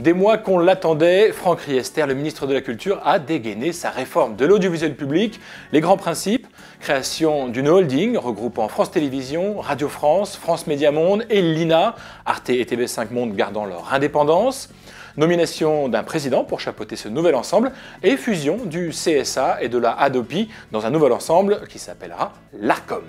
Des mois qu'on l'attendait, Franck Riester, le ministre de la Culture, a dégainé sa réforme de l'audiovisuel public. Les grands principes, création d'une holding regroupant France Télévisions, Radio France, France Média Monde et l'INA, Arte et TV5 Monde gardant leur indépendance, nomination d'un président pour chapeauter ce nouvel ensemble et fusion du CSA et de la ADOPI dans un nouvel ensemble qui s'appellera l'ARCOM.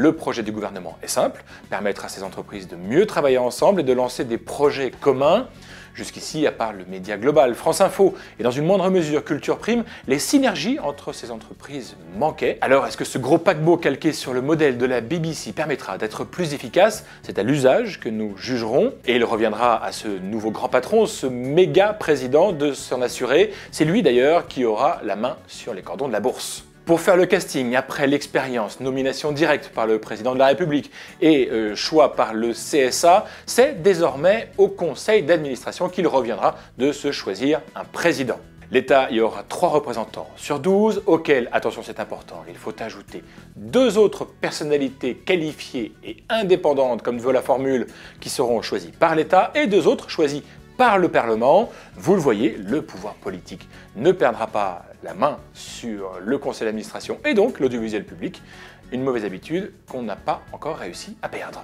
Le projet du gouvernement est simple, permettre à ces entreprises de mieux travailler ensemble et de lancer des projets communs. Jusqu'ici, à part le média global, France Info et dans une moindre mesure Culture Prime, les synergies entre ces entreprises manquaient. Alors est-ce que ce gros paquebot calqué sur le modèle de la BBC permettra d'être plus efficace? C'est à l'usage que nous jugerons et il reviendra à ce nouveau grand patron, ce méga président de s'en assurer. C'est lui d'ailleurs qui aura la main sur les cordons de la bourse. Pour faire le casting, après l'expérience, nomination directe par le président de la République et euh, choix par le CSA, c'est désormais au conseil d'administration qu'il reviendra de se choisir un président. L'État y aura trois représentants sur 12, auxquels, attention c'est important, il faut ajouter deux autres personnalités qualifiées et indépendantes, comme veut la formule, qui seront choisies par l'État, et deux autres choisis par le Parlement. Vous le voyez, le pouvoir politique ne perdra pas la main sur le conseil d'administration et donc l'audiovisuel public, une mauvaise habitude qu'on n'a pas encore réussi à perdre.